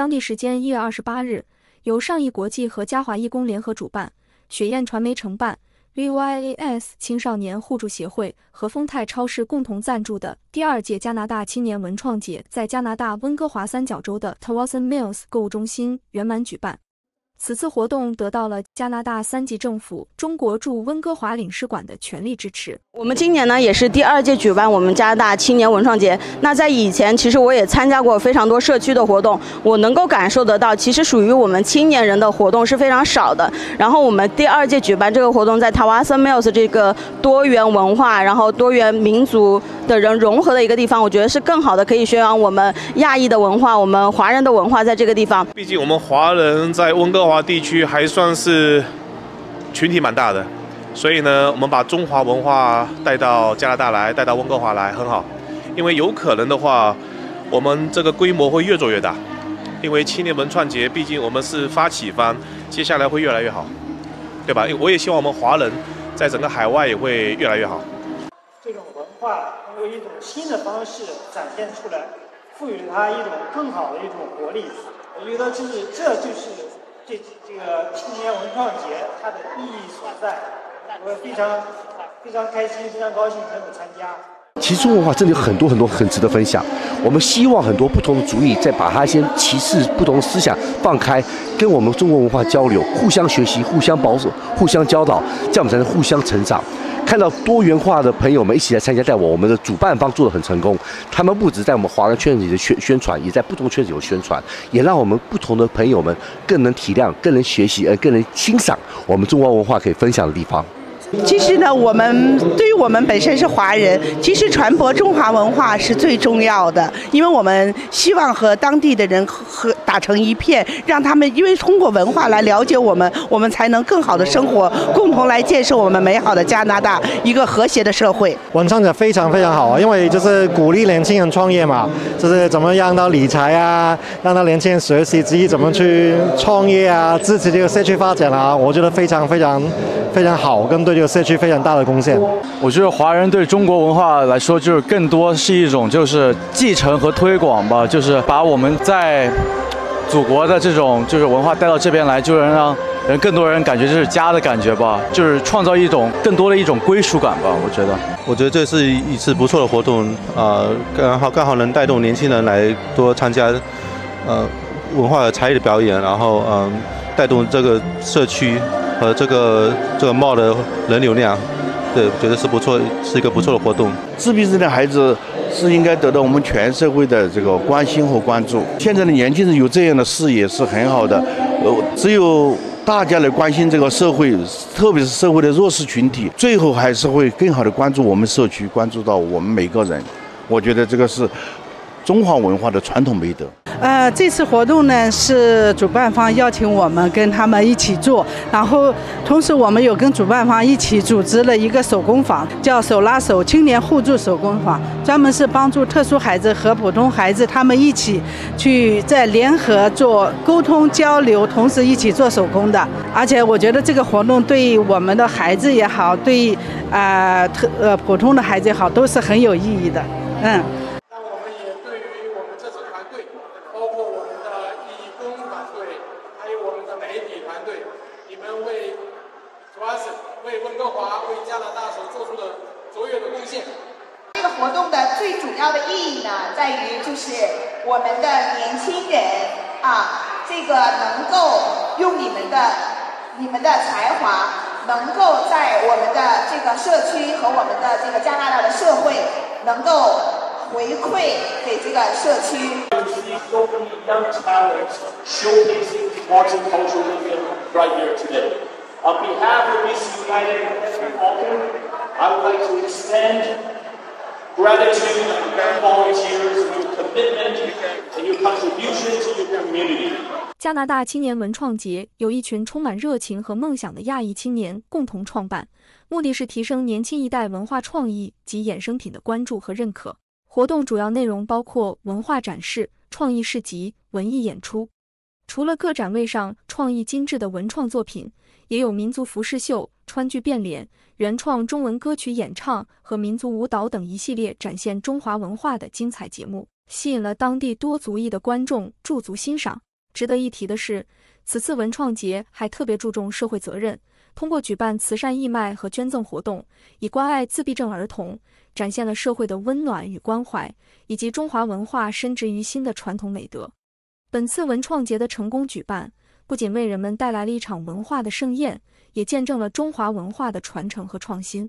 当地时间一月二十八日，由上亿国际和嘉华义工联合主办，雪燕传媒承办。VYAS 青少年互助协会和丰泰超市共同赞助的第二届加拿大青年文创节，在加拿大温哥华三角洲的 Towson Mills 购物中心圆满举办。此次活动得到了加拿大三级政府中国驻温哥华领事馆的全力支持。我们今年呢也是第二届举办我们加拿大青年文创节。那在以前，其实我也参加过非常多社区的活动，我能够感受得到，其实属于我们青年人的活动是非常少的。然后我们第二届举办这个活动，在 t a w a s n Mills 这个多元文化、然后多元民族的人融合的一个地方，我觉得是更好的可以宣扬我们亚裔的文化、我们华人的文化在这个地方。毕竟我们华人在温哥华。地区还算是群体蛮大的，所以呢，我们把中华文化带到加拿大来，带到温哥华来，很好。因为有可能的话，我们这个规模会越做越大。因为青年文创节，毕竟我们是发起方，接下来会越来越好，对吧？我也希望我们华人在整个海外也会越来越好。这种文化通过一种新的方式展现出来，赋予它一种更好的一种活力。我觉得，就是这就是。这这个青年文创节它的意义所在，我非常非常开心，非常高兴能够参加。其实中国文化真的有很多很多很值得分享。我们希望很多不同的族裔，再把它先歧视不同的思想放开，跟我们中国文化交流，互相学习，互相保守，互相教导，这样我们才能互相成长。看到多元化的朋友们一起来参加，在我我们的主办方做的很成功。他们不止在我们华人圈子里的宣宣传，也在不同圈子有宣传，也让我们不同的朋友们更能体谅、更能学习，而更能欣赏我们中华文化可以分享的地方。其实呢，我们对于我们本身是华人，其实传播中华文化是最重要的，因为我们希望和当地的人和打成一片，让他们因为通过文化来了解我们，我们才能更好的生活，共同来建设我们美好的加拿大一个和谐的社会。文创者非常非常好啊，因为就是鼓励年轻人创业嘛，就是怎么样到理财啊，让到年轻人学习自己怎么去创业啊，支持这个社区发展啊，我觉得非常非常非常好，跟对。这个社区非常大的贡献。我觉得华人对中国文化来说，就是更多是一种就是继承和推广吧，就是把我们在祖国的这种就是文化带到这边来，就能让人更多人感觉这是家的感觉吧，就是创造一种更多的一种归属感吧。我觉得，我觉得这是一次不错的活动啊，刚好刚好能带动年轻人来多参加呃文化和才艺的表演，然后嗯带动这个社区。和这个这个帽的人流量，对，觉得是不错，是一个不错的活动。自闭症的孩子是应该得到我们全社会的这个关心和关注。现在的年轻人有这样的视野是很好的，呃，只有大家来关心这个社会，特别是社会的弱势群体，最后还是会更好的关注我们社区，关注到我们每个人。我觉得这个是中华文化的传统美德。呃，这次活动呢是主办方邀请我们跟他们一起做，然后同时我们有跟主办方一起组织了一个手工坊，叫“手拉手青年互助手工坊”，专门是帮助特殊孩子和普通孩子他们一起去在联合做沟通交流，同时一起做手工的。而且我觉得这个活动对我们的孩子也好，对啊特呃普通的孩子也好，都是很有意义的。嗯。那我们也对于我们这次团队对还有我们的媒体团队你们为为温哥华、为加拿大所做出的卓越的贡献。这个活动的最主要的意义呢，在于就是我们的年轻人啊，这个能够用你们的、你们的才华，能够在我们的这个社区和我们的这个加拿大的社会，能够回馈给这个社区。On behalf of Miss United Alton, I would like to extend gratitude to your volunteers and your commitment and your contribution to your community. 加拿大青年文创节由一群充满热情和梦想的亚裔青年共同创办，目的是提升年轻一代文化创意及衍生品的关注和认可。活动主要内容包括文化展示、 创意市集、文艺演出。除了各展位上创意精致的文创作品，也有民族服饰秀、川剧变脸、原创中文歌曲演唱和民族舞蹈等一系列展现中华文化的精彩节目，吸引了当地多族裔的观众驻足欣赏。值得一提的是，此次文创节还特别注重社会责任，通过举办慈善义卖和捐赠活动，以关爱自闭症儿童，展现了社会的温暖与关怀，以及中华文化深植于心的传统美德。本次文创节的成功举办，不仅为人们带来了一场文化的盛宴，也见证了中华文化的传承和创新。